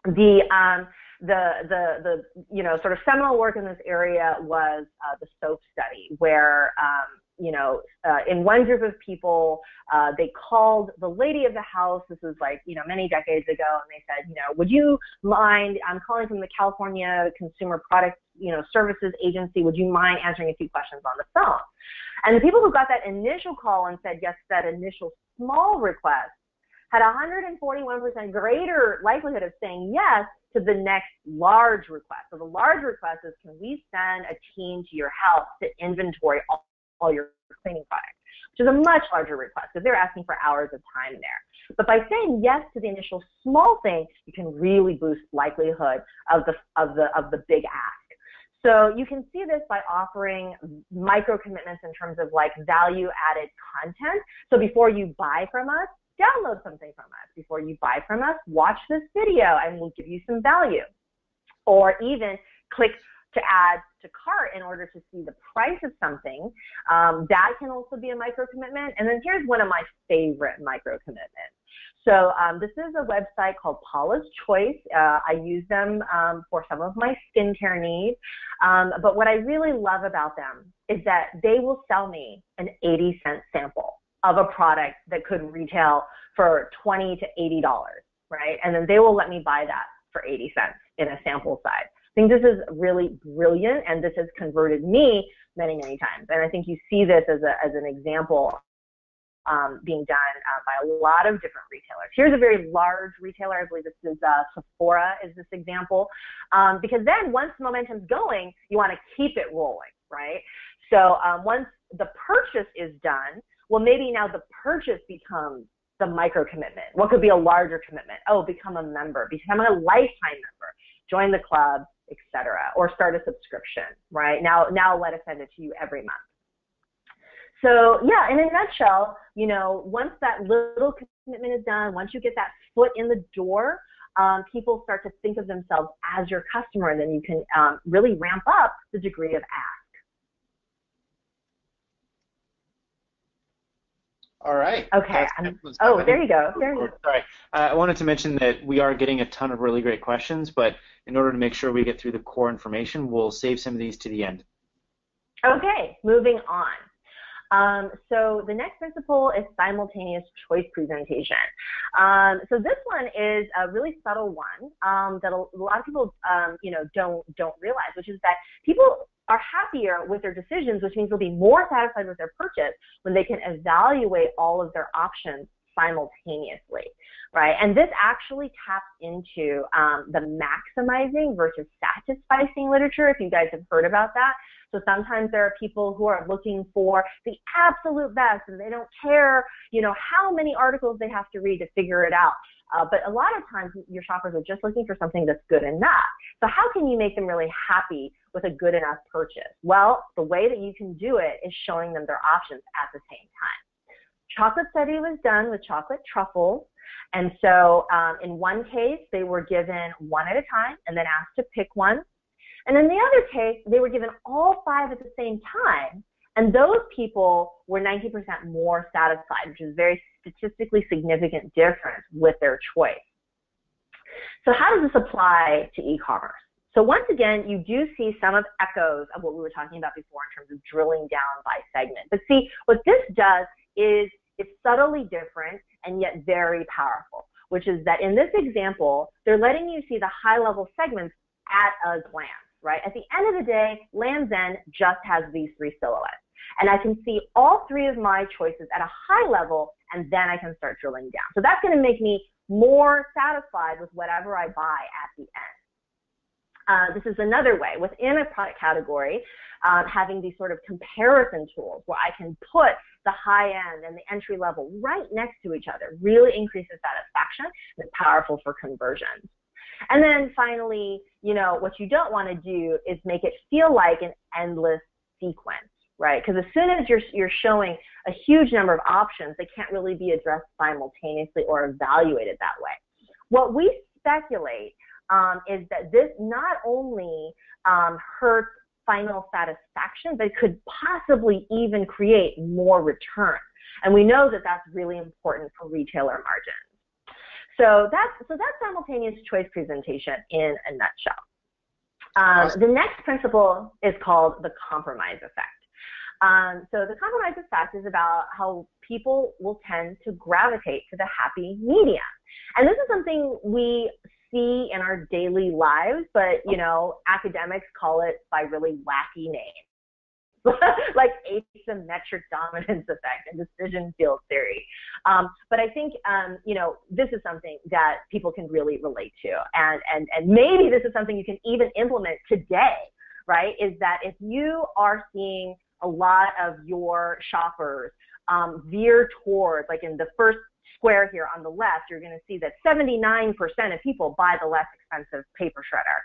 The um, the the the you know sort of seminal work in this area was uh, the SOAP study, where um, you know uh, in one group of people uh, they called the lady of the house. This was like you know many decades ago, and they said, you know, would you mind? I'm calling from the California Consumer Product you know Services Agency. Would you mind answering a few questions on the phone? And the people who got that initial call and said yes to that initial small request had 141% greater likelihood of saying yes to the next large request. So the large request is can we send a team to your house to inventory all, all your cleaning products, which is a much larger request because they're asking for hours of time there. But by saying yes to the initial small thing, you can really boost likelihood of the of the of the big ask. So you can see this by offering micro commitments in terms of like value added content. So before you buy from us, download something from us. Before you buy from us, watch this video and we'll give you some value. Or even click to add to cart in order to see the price of something. Um, that can also be a micro commitment. And then here's one of my favorite micro commitments. So um, this is a website called Paula's Choice. Uh, I use them um, for some of my skincare needs. Um, but what I really love about them is that they will sell me an 80 cent sample of a product that could retail for 20 to 80 dollars, right? And then they will let me buy that for 80 cents in a sample size. I think this is really brilliant, and this has converted me many, many times. And I think you see this as, a, as an example um, being done uh, by a lot of different retailers. Here's a very large retailer. I believe this is uh, Sephora is this example. Um, because then once momentum's going, you want to keep it rolling, right? So um, once the purchase is done, well, maybe now the purchase becomes the micro commitment. What could be a larger commitment? Oh, become a member, become a lifetime member, join the club, etc., or start a subscription. Right now, now let us send it to you every month. So yeah, in a nutshell, you know, once that little commitment is done, once you get that foot in the door, um, people start to think of themselves as your customer, and then you can um, really ramp up the degree of ask. All right. Okay. oh, there you go. There you go. Sorry. Uh, I wanted to mention that we are getting a ton of really great questions, but in order to make sure we get through the core information, we'll save some of these to the end. Okay, moving on. Um, so the next principle is simultaneous choice presentation. Um, so this one is a really subtle one um, that a, lot of people, um, you know, don't don't realize, which is that people are happier with their decisions, which means they'll be more satisfied with their purchase when they can evaluate all of their options simultaneously, right? And this actually taps into um, the maximizing versus satisficing literature, if you guys have heard about that. So sometimes there are people who are looking for the absolute best and they don't care, you know, how many articles they have to read to figure it out. Uh, but a lot of times your shoppers are just looking for something that's good enough. So how can you make them really happy with a good enough purchase? Well, the way that you can do it is showing them their options at the same time. Chocolate study was done with chocolate truffles. And so um, in one case, they were given one at a time and then asked to pick one. And in the other case, they were given all five at the same time. And those people were 90% more satisfied, which is a very statistically significant difference with their choice. So how does this apply to e-commerce? So once again, you do see some of echoes of what we were talking about before in terms of drilling down by segment. But see, what this does is it's subtly different and yet very powerful, which is that in this example, they're letting you see the high level segments at a glance right? At the end of the day, Lands' End just has these three silhouettes. And I can see all three of my choices at a high level, and then I can start drilling down. So that's going to make me more satisfied with whatever I buy at the end. Uh, this is another way within a product category, um, having these sort of comparison tools where I can put the high end and the entry level right next to each other really increases satisfaction and it's powerful for conversions. And then finally, you know, what you don't want to do is make it feel like an endless sequence, right? Because as soon as you're, you're showing a huge number of options, they can't really be addressed simultaneously or evaluated that way. What we speculate um, is that this not only um, hurts final satisfaction, but it could possibly even create more return. And we know that that's really important for retailer margins. So that's so that's simultaneous choice presentation in a nutshell. Um, the next principle is called the compromise effect. Um, so the compromise effect is about how people will tend to gravitate to the happy medium. And this is something we see in our daily lives, but you know, academics call it by really wacky names. like asymmetric dominance effect and decision field theory. Um, but I think, um, you know, this is something that people can really relate to. And, and, and maybe this is something you can even implement today, right? Is that if you are seeing a lot of your shoppers um, veer towards, like in the first square here on the left, you're going to see that 79% of people buy the less expensive paper shredder.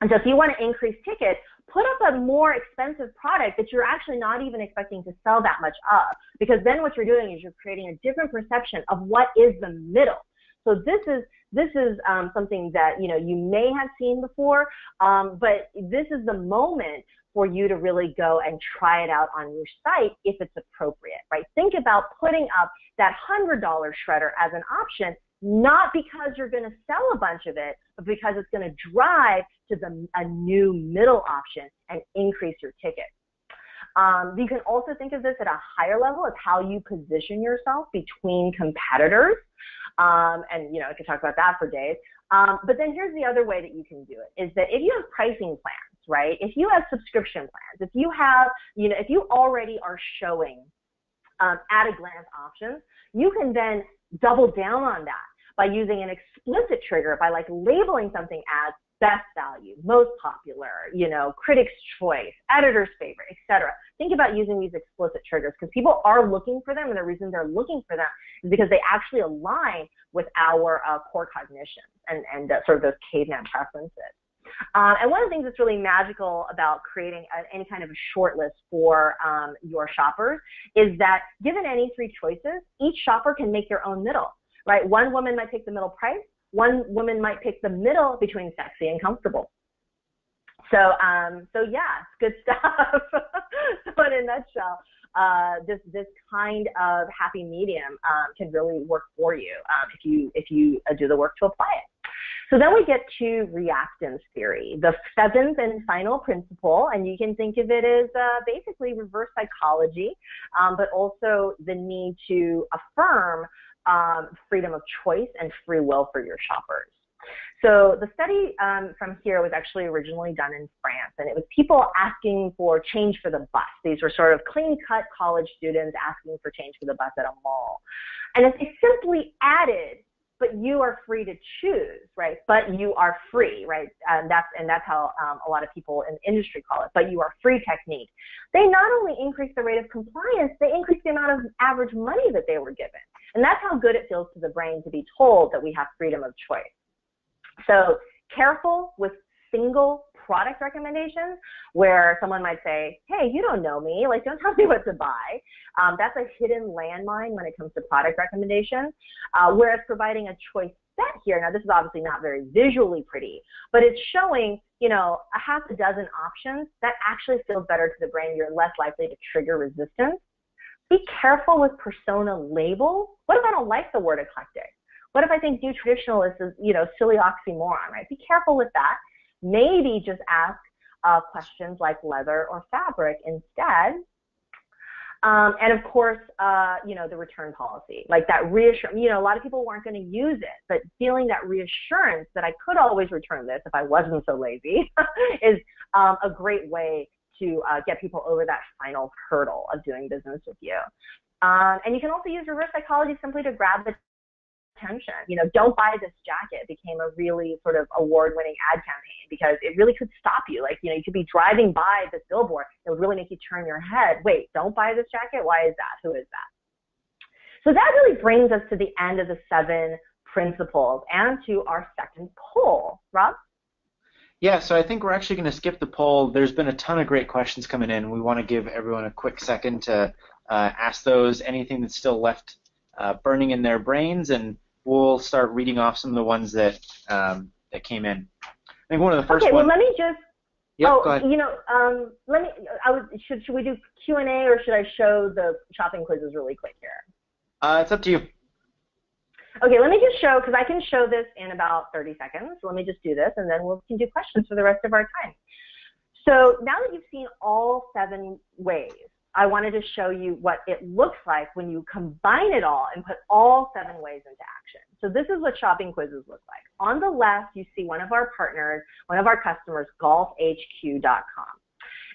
And so if you want to increase ticket, put up a more expensive product that you're actually not even expecting to sell that much of. Because then what you're doing is you're creating a different perception of what is the middle. So this is this is um, something that you know you may have seen before, um, but this is the moment for you to really go and try it out on your site if it's appropriate, right? Think about putting up that $100 shredder as an option not because you're going to sell a bunch of it, but because it's going to drive to the, a new middle option and increase your ticket. Um, you can also think of this at a higher level as how you position yourself between competitors. Um, and, you know, I could talk about that for days. Um, but then here's the other way that you can do it is that if you have pricing plans, right? If you have subscription plans, if you have, you know, if you already are showing um, at a glance options, you can then double down on that by using an explicit trigger by like labeling something as best value, most popular, you know, critic's choice, editor's favorite, etc. Think about using these explicit triggers because people are looking for them, and the reason they're looking for them is because they actually align with our uh, core cognitions and, and uh, sort of those caveman preferences. Um, and one of the things that's really magical about creating a, any kind of a short list for um, your shoppers is that given any three choices, each shopper can make their own middle, right? One woman might pick the middle price, one woman might pick the middle between sexy and comfortable. So, um, so yeah, good stuff. so in a nutshell, uh, this this kind of happy medium um, can really work for you um, if you if you uh, do the work to apply it. So then we get to reactance theory, the seventh and final principle, and you can think of it as uh, basically reverse psychology, um, but also the need to affirm um, freedom of choice and free will for your shoppers. So the study um, from here was actually originally done in France, and it was people asking for change for the bus. These were sort of clean-cut college students asking for change for the bus at a mall. And if they simply added but you are free to choose, right? But you are free, right? And that's and that's how um, a lot of people in the industry call it. But you are free technique. They not only increase the rate of compliance, they increase the amount of average money that they were given, and that's how good it feels to the brain to be told that we have freedom of choice. So careful with single product recommendations where someone might say, hey, you don't know me, like don't tell me what to buy. Um, that's a hidden landmine when it comes to product recommendations. Uh, whereas providing a choice set here, now this is obviously not very visually pretty, but it's showing, you know, a half a dozen options that actually feels better to the brain. You're less likely to trigger resistance. Be careful with persona labels. What if I don't like the word eclectic? What if I think new traditionalist is, you know, silly oxymoron, right? Be careful with that. Maybe just ask uh, questions like leather or fabric instead. Um, and of course, uh, you know, the return policy, like that reassurance, you know, a lot of people weren't going to use it, but feeling that reassurance that I could always return this if I wasn't so lazy is um, a great way to uh, get people over that final hurdle of doing business with you. Um, and you can also use reverse psychology simply to grab the attention. You know, don't buy this jacket became a really sort of award-winning ad campaign because it really could stop you. Like, you know, you could be driving by this billboard, it would really make you turn your head. Wait, don't buy this jacket? Why is that? Who is that? So that really brings us to the end of the seven principles and to our second poll. Rob? Yeah, so I think we're actually going to skip the poll. There's been a ton of great questions coming in. We want to give everyone a quick second to uh, ask those, anything that's still left uh, burning in their brains, and we'll start reading off some of the ones that um, that came in. I think one of the first. Okay, well, let me just. Yep, oh, you know, um, let me. I would. Should should we do Q and A or should I show the shopping quizzes really quick here? Uh, it's up to you. Okay, let me just show because I can show this in about 30 seconds. Let me just do this, and then we can do questions for the rest of our time. So now that you've seen all seven ways I wanted to show you what it looks like when you combine it all and put all seven ways into action. So this is what shopping quizzes look like. On the left, you see one of our partners, one of our customers, golfhq.com.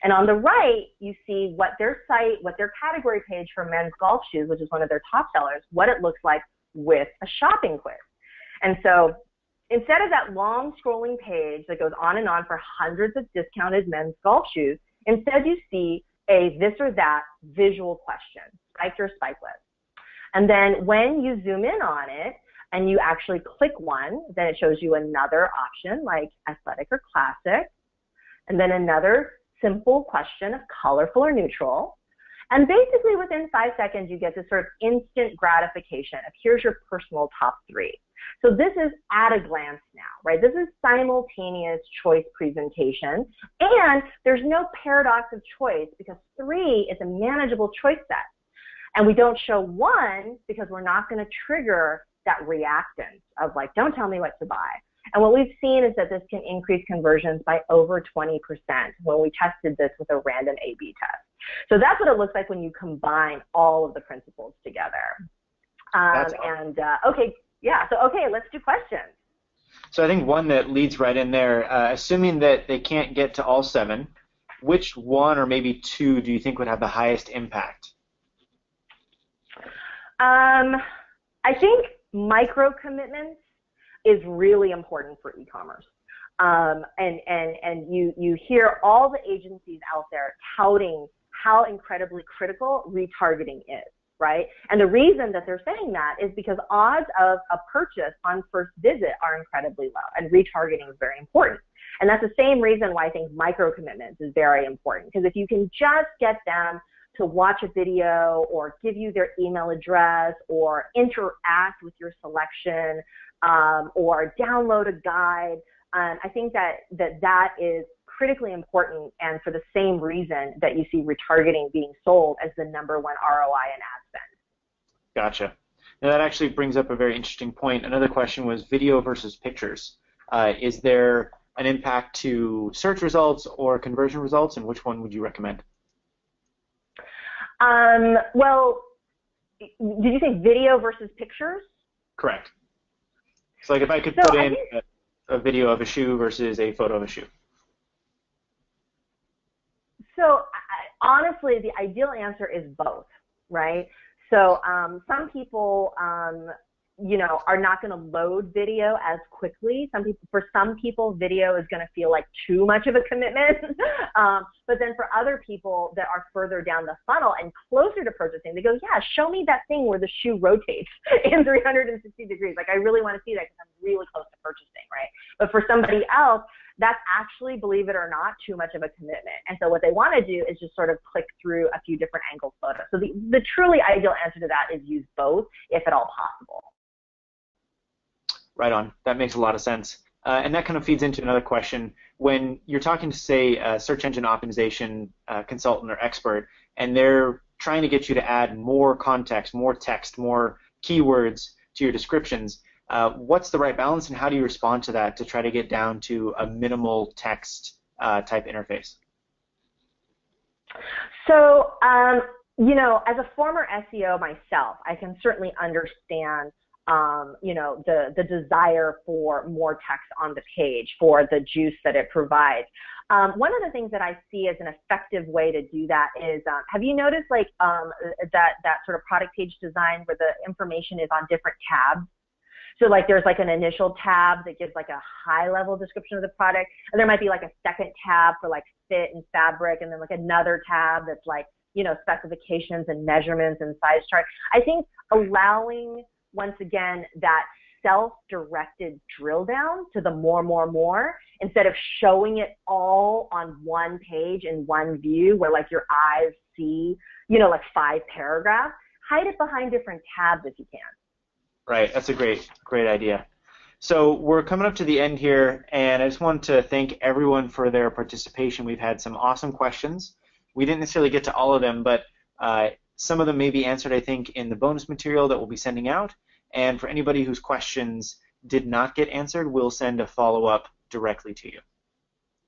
And on the right, you see what their site, what their category page for men's golf shoes, which is one of their top sellers, what it looks like with a shopping quiz. And so instead of that long scrolling page that goes on and on for hundreds of discounted men's golf shoes, instead you see a this or that visual question, spiked or spikeless. And then when you zoom in on it and you actually click one, then it shows you another option like athletic or classic, and then another simple question of colorful or neutral. And basically within five seconds, you get this sort of instant gratification of here's your personal top three. So this is at a glance now, right? This is simultaneous choice presentation. And there's no paradox of choice because three is a manageable choice set. And we don't show one because we're not going to trigger that reactance of like, don't tell me what to buy. And what we've seen is that this can increase conversions by over 20% when we tested this with a random A-B test. So that's what it looks like when you combine all of the principles together. Um, awesome. And uh, okay, yeah, so okay, let's do questions. So I think one that leads right in there, uh, assuming that they can't get to all seven, which one or maybe two do you think would have the highest impact? Um, I think micro commitments is really important for e-commerce. Um, and and and you you hear all the agencies out there touting how incredibly critical retargeting is right? And the reason that they're saying that is because odds of a purchase on first visit are incredibly low, and retargeting is very important. And that's the same reason why I think micro commitments is very important. Because if you can just get them to watch a video or give you their email address or interact with your selection um, or download a guide, um, I think that, that that is critically important and for the same reason that you see retargeting being sold as the number one ROI in ad spend. Gotcha. Now that actually brings up a very interesting point. Another question was video versus pictures. Uh, is there an impact to search results or conversion results, and which one would you recommend? Um, well, did you say video versus pictures? Correct. So, like, if I could so put I in a, a video of a shoe versus a photo of a shoe. So, I, honestly, the ideal answer is both, right? So um, some people, um, you know, are not going to load video as quickly. Some people, for some people, video is going to feel like too much of a commitment. um, but then for other people that are further down the funnel and closer to purchasing, they go, yeah, show me that thing where the shoe rotates in 360 degrees. Like I really want to see that because I'm really close to purchasing, right? But for somebody else, that's actually, believe it or not, too much of a commitment. And so what they want to do is just sort of click through a few different angle photos. So the, the truly ideal answer to that is use both if at all possible. Right on. That makes a lot of sense. Uh, and that kind of feeds into another question. When you're talking to, say, a search engine optimization uh, consultant or expert, and they're trying to get you to add more context, more text, more keywords to your descriptions, uh, what's the right balance, and how do you respond to that to try to get down to a minimal text uh, type interface? So, um, you know, as a former SEO myself, I can certainly understand, um, you know, the the desire for more text on the page for the juice that it provides. Um, one of the things that I see as an effective way to do that is, um, have you noticed like um, that that sort of product page design where the information is on different tabs? So like there's like an initial tab that gives like a high level description of the product, and there might be like a second tab for like fit and fabric, and then like another tab that's like you know specifications and measurements and size chart. I think allowing once again that self-directed drill down to the more, more, more instead of showing it all on one page in one view where like your eyes see, you know, like five paragraphs. Hide it behind different tabs if you can. Right. That's a great, great idea. So we're coming up to the end here, and I just want to thank everyone for their participation. We've had some awesome questions. We didn't necessarily get to all of them, but uh, some of them may be answered, I think, in the bonus material that we'll be sending out. And for anybody whose questions did not get answered, we'll send a follow-up directly to you.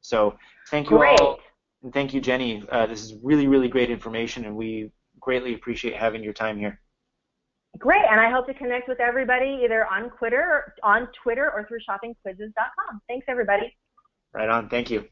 So thank you great. all, and thank you, Jennie. Uh, this is really, really great information, and we greatly appreciate having your time here. Great, and I hope to connect with everybody either on Twitter, on Twitter, or through shoppingquizzes.com. Thanks, everybody. Right on. Thank you.